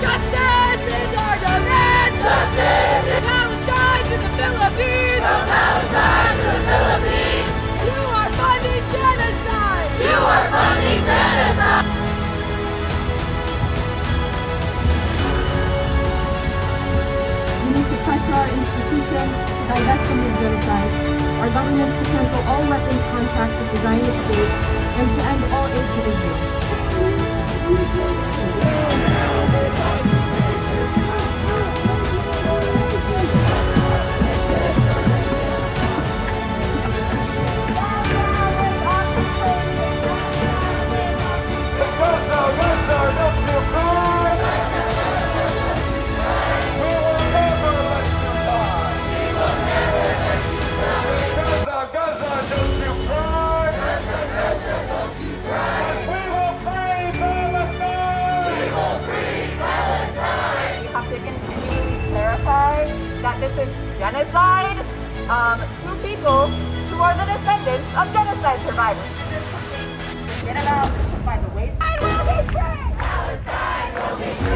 Justice is our demand! Justice! Palestine to the Philippines! From Palestine to the Philippines! You are funding genocide! You are funding genocide! We need to pressure our institutions to divest from this genocide, our governments to cancel all weapons contracts with the Zionist state, and to end all aid is genocide um, to people who are the descendants of genocide survivors. Forget about by the wayside will be free! Palestine will be free!